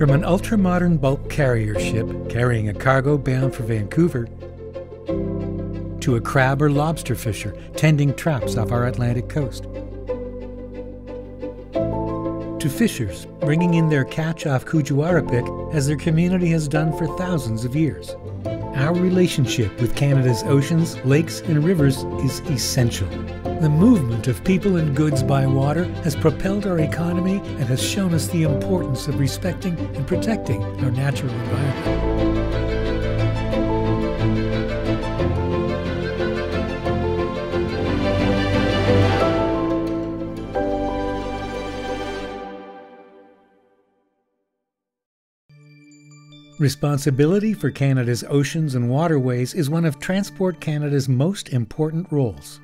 From an ultra-modern bulk carrier ship carrying a cargo bound for Vancouver to a crab or lobster fisher tending traps off our Atlantic coast to fishers bringing in their catch off Kuujjuarapik as their community has done for thousands of years. Our relationship with Canada's oceans, lakes, and rivers is essential. The movement of people and goods by water has propelled our economy and has shown us the importance of respecting and protecting our natural environment. Responsibility for Canada's oceans and waterways is one of Transport Canada's most important roles.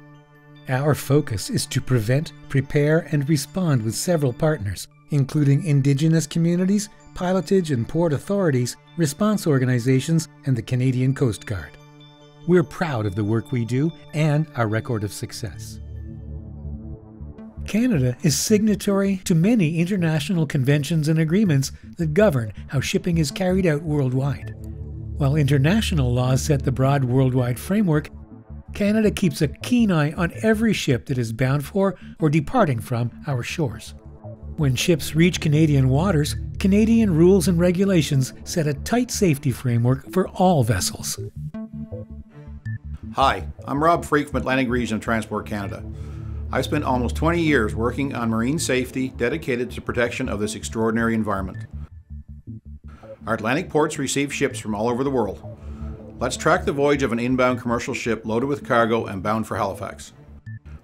Our focus is to prevent, prepare, and respond with several partners, including Indigenous communities, pilotage and port authorities, response organizations, and the Canadian Coast Guard. We're proud of the work we do and our record of success. Canada is signatory to many international conventions and agreements that govern how shipping is carried out worldwide. While international laws set the broad worldwide framework, Canada keeps a keen eye on every ship that is bound for or departing from our shores. When ships reach Canadian waters, Canadian rules and regulations set a tight safety framework for all vessels. Hi, I'm Rob Freak from Atlantic Region of Transport Canada. I've spent almost 20 years working on marine safety dedicated to the protection of this extraordinary environment. Our Atlantic ports receive ships from all over the world. Let's track the voyage of an inbound commercial ship loaded with cargo and bound for Halifax.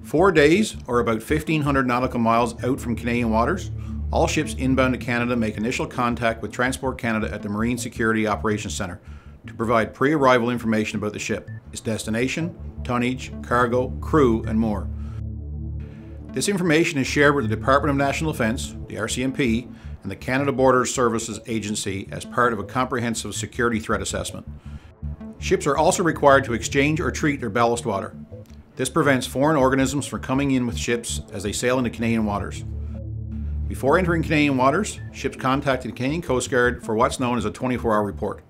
Four days, or about 1,500 nautical miles out from Canadian waters, all ships inbound to Canada make initial contact with Transport Canada at the Marine Security Operations Centre to provide pre-arrival information about the ship, its destination, tonnage, cargo, crew, and more. This information is shared with the Department of National Defence, the RCMP, and the Canada Border Services Agency as part of a comprehensive security threat assessment. Ships are also required to exchange or treat their ballast water. This prevents foreign organisms from coming in with ships as they sail into Canadian waters. Before entering Canadian waters, ships contact the Canadian Coast Guard for what's known as a 24 hour report.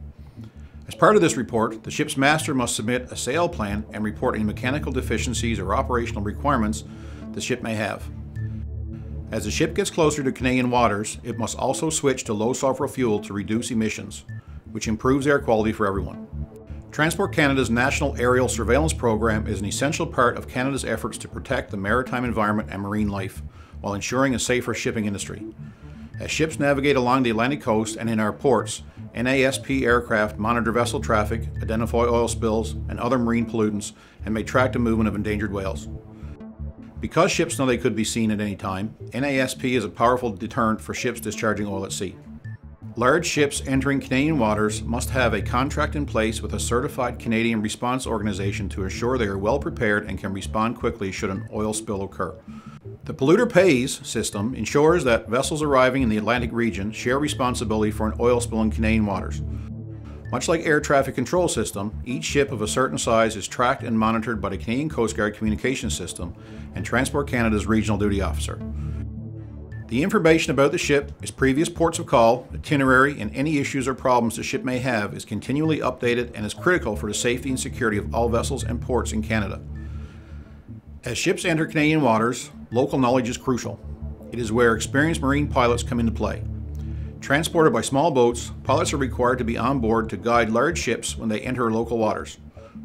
As part of this report, the ship's master must submit a sail plan and report any mechanical deficiencies or operational requirements the ship may have. As the ship gets closer to Canadian waters, it must also switch to low sulfur fuel to reduce emissions, which improves air quality for everyone. Transport Canada's National Aerial Surveillance Program is an essential part of Canada's efforts to protect the maritime environment and marine life, while ensuring a safer shipping industry. As ships navigate along the Atlantic coast and in our ports, NASP aircraft monitor vessel traffic, identify oil spills, and other marine pollutants, and may track the movement of endangered whales. Because ships know they could be seen at any time, NASP is a powerful deterrent for ships discharging oil at sea. Large ships entering Canadian waters must have a contract in place with a certified Canadian response organization to assure they are well prepared and can respond quickly should an oil spill occur. The polluter pays system ensures that vessels arriving in the Atlantic region share responsibility for an oil spill in Canadian waters. Much like air traffic control system, each ship of a certain size is tracked and monitored by the Canadian Coast Guard communication system and Transport Canada's regional duty officer. The information about the ship, its previous ports of call, itinerary, and any issues or problems the ship may have is continually updated and is critical for the safety and security of all vessels and ports in Canada. As ships enter Canadian waters, local knowledge is crucial. It is where experienced marine pilots come into play. Transported by small boats, pilots are required to be on board to guide large ships when they enter local waters.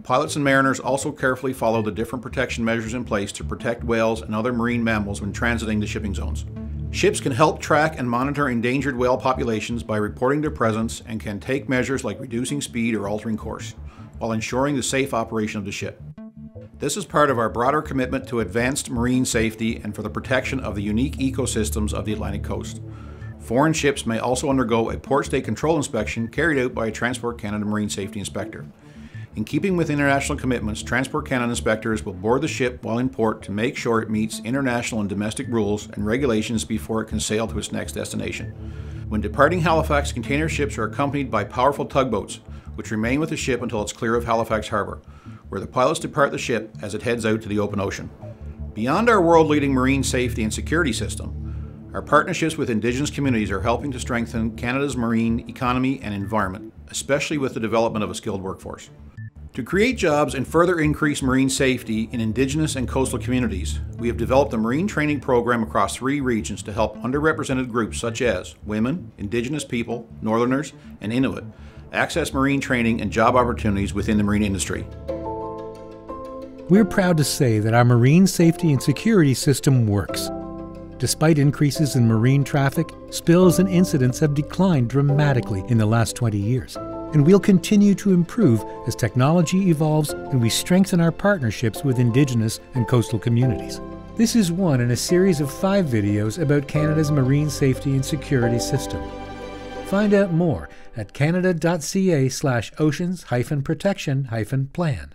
Pilots and mariners also carefully follow the different protection measures in place to protect whales and other marine mammals when transiting the shipping zones. Ships can help track and monitor endangered whale populations by reporting their presence and can take measures like reducing speed or altering course, while ensuring the safe operation of the ship. This is part of our broader commitment to advanced marine safety and for the protection of the unique ecosystems of the Atlantic coast. Foreign ships may also undergo a port state control inspection carried out by a Transport Canada Marine Safety Inspector. In keeping with international commitments, Transport Canada inspectors will board the ship while in port to make sure it meets international and domestic rules and regulations before it can sail to its next destination. When departing Halifax, container ships are accompanied by powerful tugboats, which remain with the ship until it's clear of Halifax Harbour, where the pilots depart the ship as it heads out to the open ocean. Beyond our world leading marine safety and security system, Our partnerships with Indigenous communities are helping to strengthen Canada's marine economy and environment, especially with the development of a skilled workforce. To create jobs and further increase marine safety in Indigenous and coastal communities, we have developed a marine training program across three regions to help underrepresented groups such as women, Indigenous people, Northerners, and Inuit access marine training and job opportunities within the marine industry. We're proud to say that our marine safety and security system works. Despite increases in marine traffic, spills and incidents have declined dramatically in the last 20 years. And we'll continue to improve as technology evolves and we strengthen our partnerships with Indigenous and coastal communities. This is one in a series of five videos about Canada's marine safety and security system. Find out more at canada.ca slash oceans-protection-plan.